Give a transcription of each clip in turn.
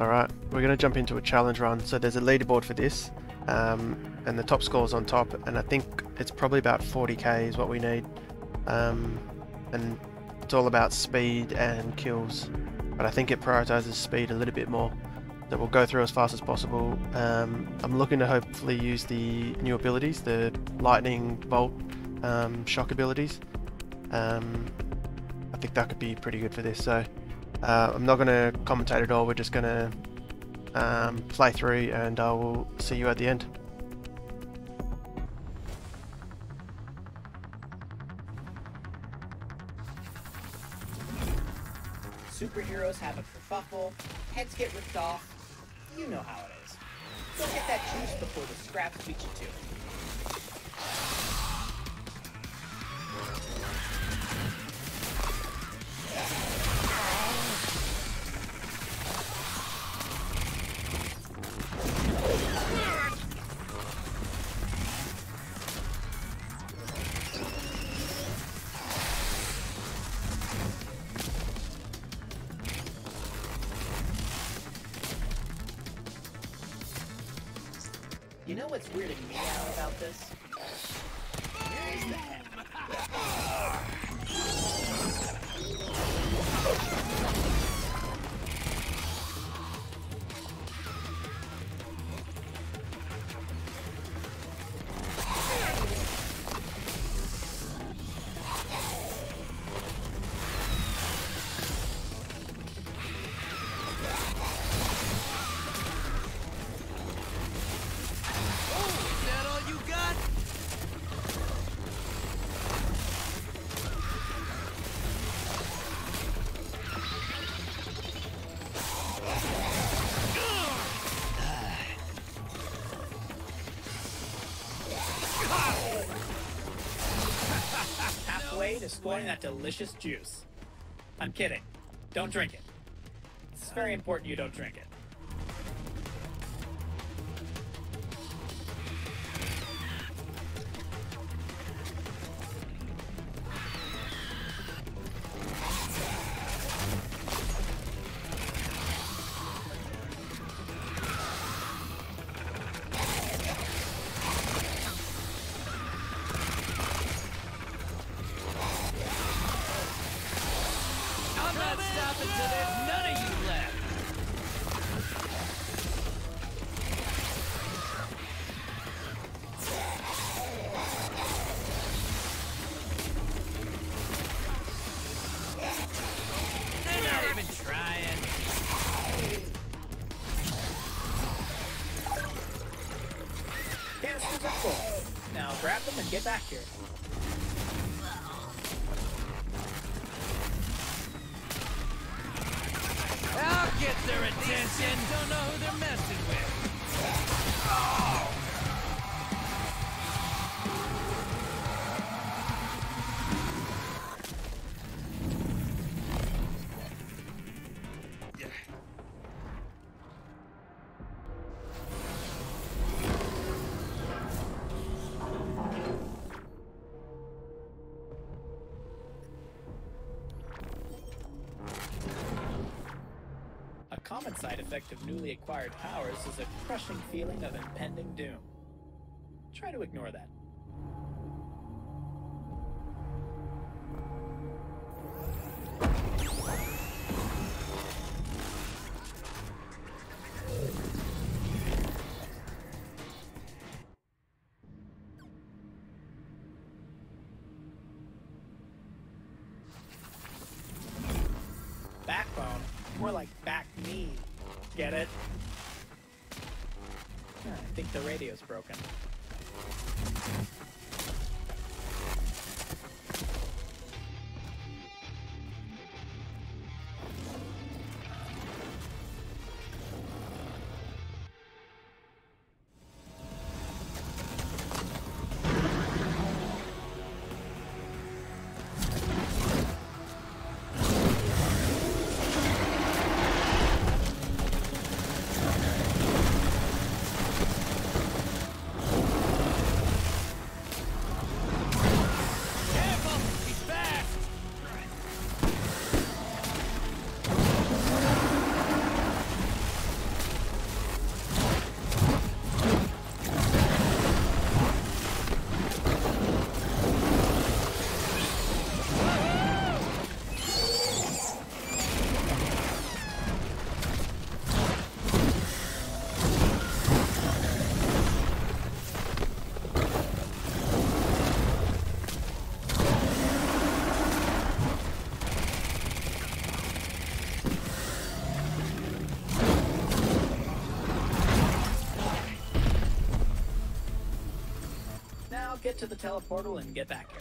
Alright, we're going to jump into a challenge run. So there's a leaderboard for this, um, and the top score's on top, and I think it's probably about 40k is what we need. Um, and it's all about speed and kills, but I think it prioritizes speed a little bit more. So we'll go through as fast as possible. Um, I'm looking to hopefully use the new abilities, the lightning bolt um, shock abilities. Um, I think that could be pretty good for this. So uh, I'm not going to commentate at all, we're just going to um, play through and I will see you at the end. Superheroes have a kerfuffle, heads get ripped off. You know how it is. Go get that juice before the scraps beat you to it. You Scoring that delicious juice. I'm kidding. Don't drink it. It's very important you don't drink it. Get back here. I'll get their attention. Don't know who they're messing with. Newly acquired powers is a crushing feeling of impending doom. Try to ignore that. The radio's broken. To the teleportal and get back here.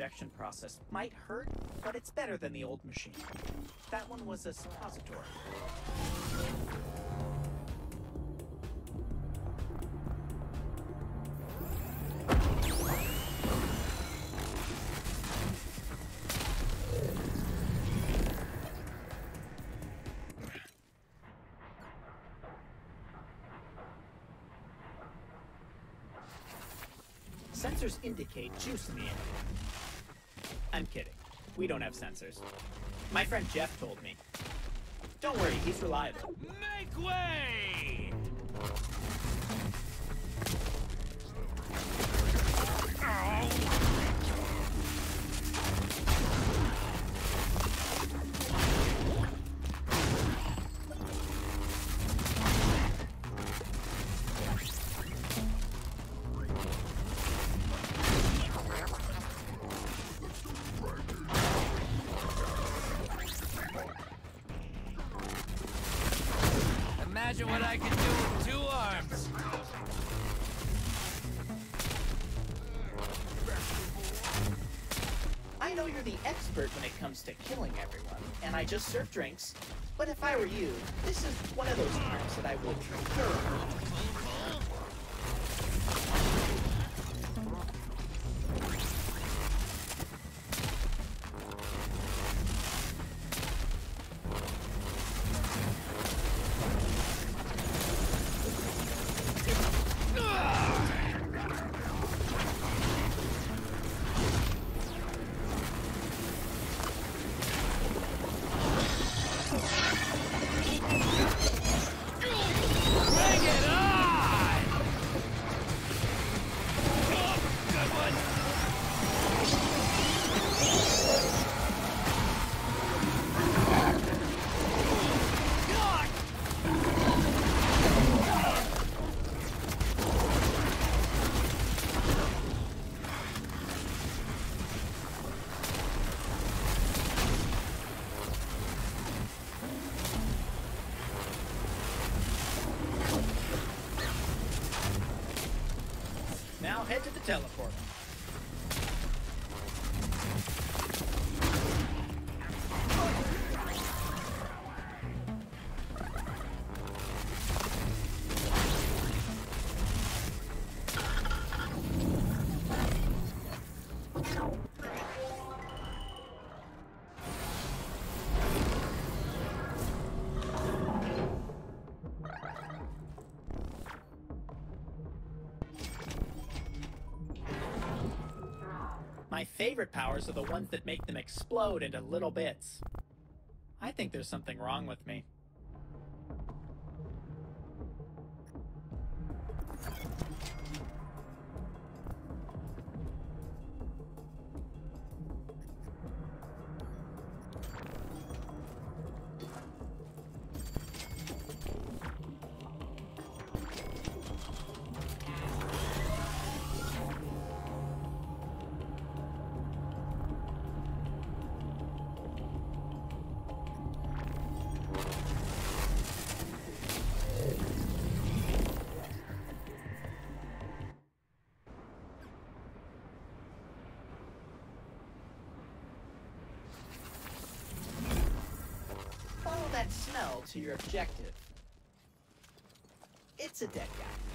Injection process might hurt, but it's better than the old machine. That one was a suppository. Sensors indicate juice in the air. I'm kidding. We don't have sensors. My friend Jeff told me. Don't worry, he's reliable. Make way! Oh. Imagine what I can do with two arms. I know you're the expert when it comes to killing everyone, and I just serve drinks. But if I were you, this is one of those times that I would thoroughly. The teleporter. Favorite powers are the ones that make them explode into little bits. I think there's something wrong with me. To your objective. It's a dead guy.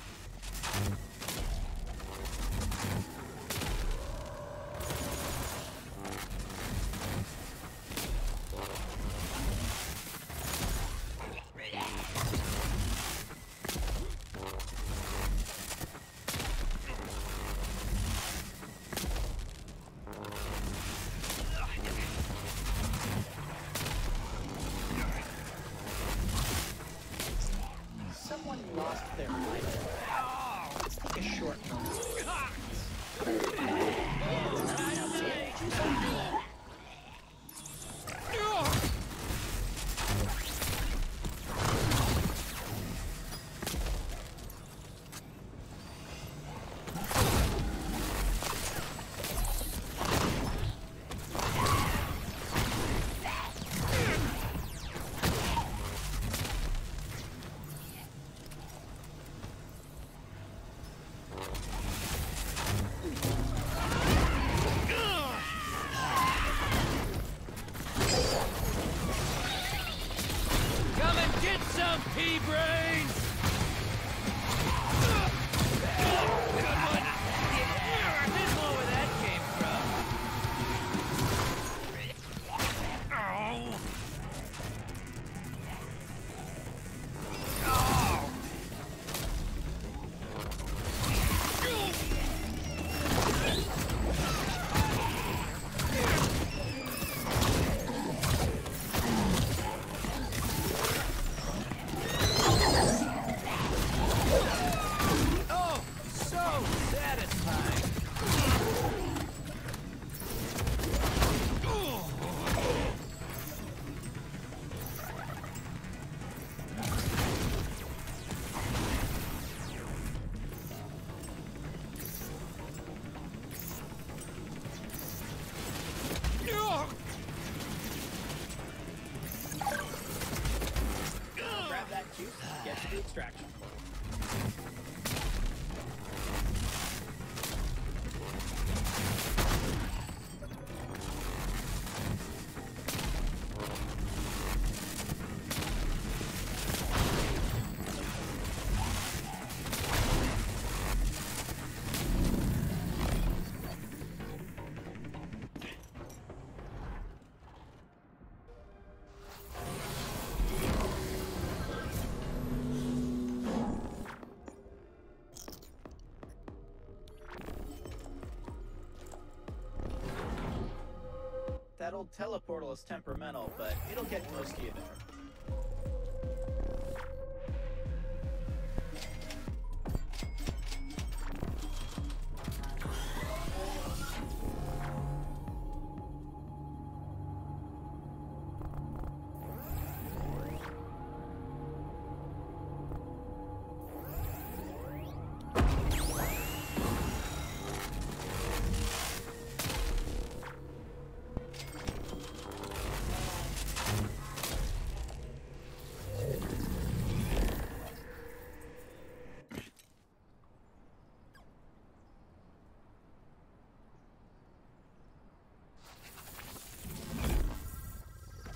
Old teleportal is temperamental, but it'll get most of you there.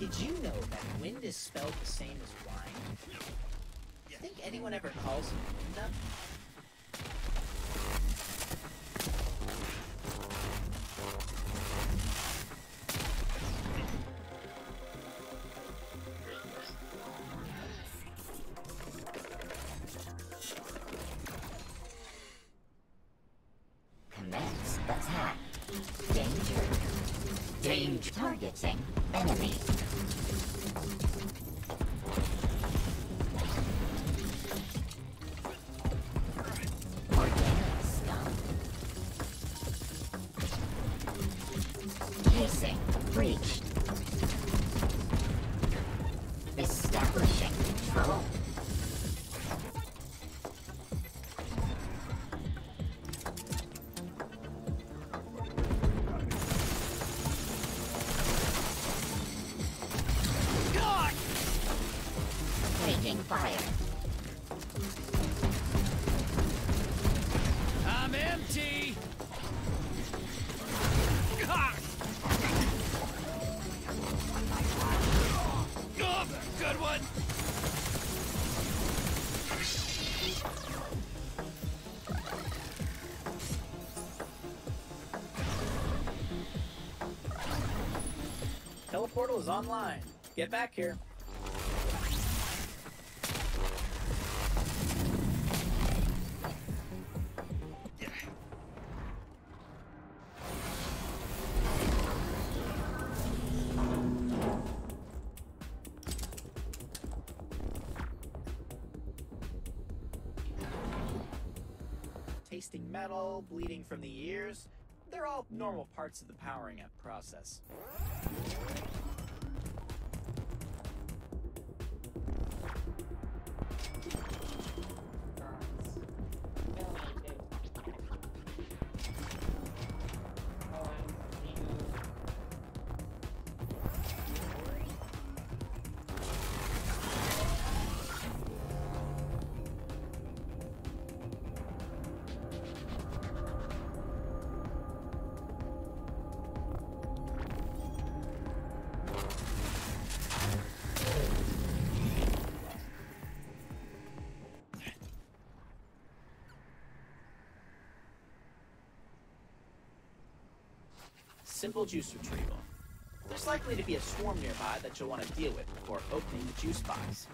Did you know that wind is spelled the same as wine? Think anyone ever calls it winda? Is online. Get back here. Tasting metal, bleeding from the ears, they're all normal parts of the powering up process. Simple juice retrieval. There's likely to be a swarm nearby that you'll want to deal with before opening the juice box.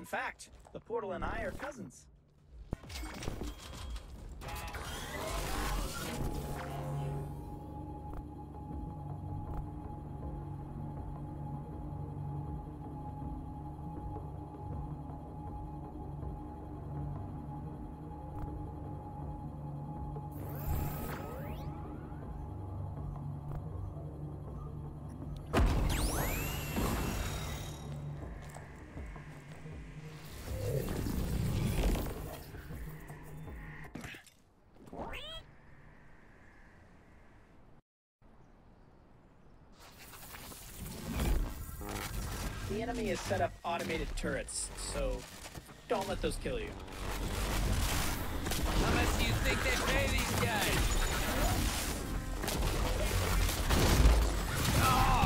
Fun fact the portal and I are cousins. The enemy has set up automated turrets, so don't let those kill you. How much do you think they pay these guys? Coming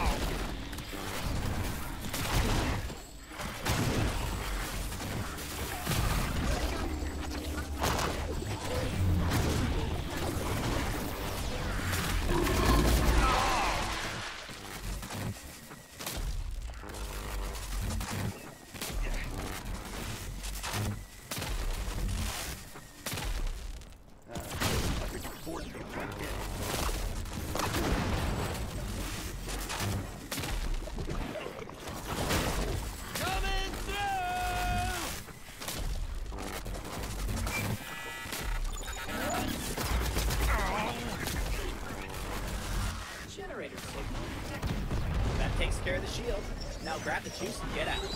grab the juice and get out.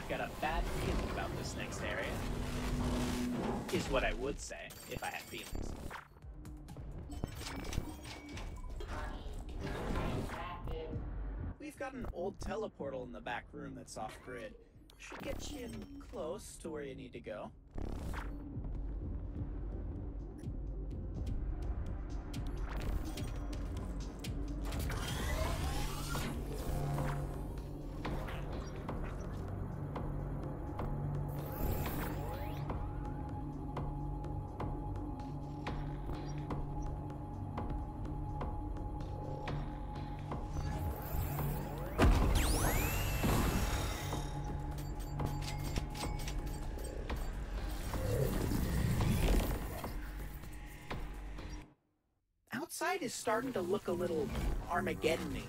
I've got a bad feeling about this next area. Is what I would say if I had feelings. We've got an old teleportal in the back room that's off grid. Should get you in close to where you need to go. Outside is starting to look a little Armageddon-y.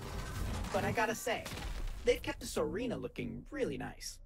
But I gotta say, they've kept this arena looking really nice.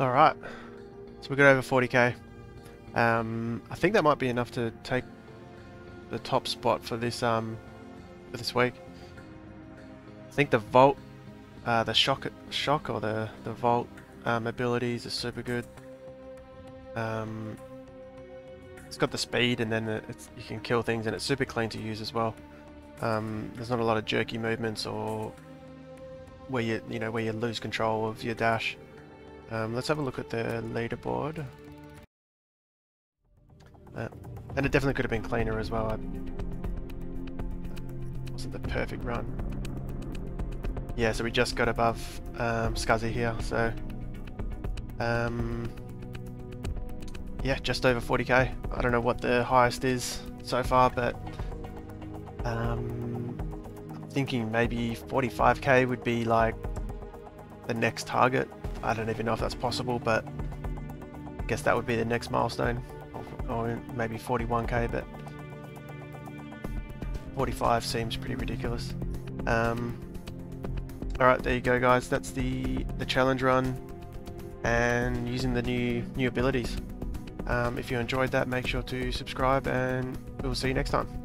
All right, so we got over 40k. Um, I think that might be enough to take the top spot for this um for this week. I think the volt, uh, the shock shock or the the volt um, abilities are super good. Um, it's got the speed and then it's, you can kill things and it's super clean to use as well. Um, there's not a lot of jerky movements or where you you know where you lose control of your dash. Um, let's have a look at the leaderboard. Uh, and it definitely could have been cleaner as well. I, wasn't the perfect run. Yeah, so we just got above um, Scuzzy here, so um, yeah, just over 40k. I don't know what the highest is so far, but um, I'm thinking maybe 45k would be like the next target. I don't even know if that's possible, but I guess that would be the next milestone, or, or maybe 41k, but 45 seems pretty ridiculous. Um, Alright, there you go guys, that's the, the challenge run and using the new new abilities. Um, if you enjoyed that, make sure to subscribe and we'll see you next time.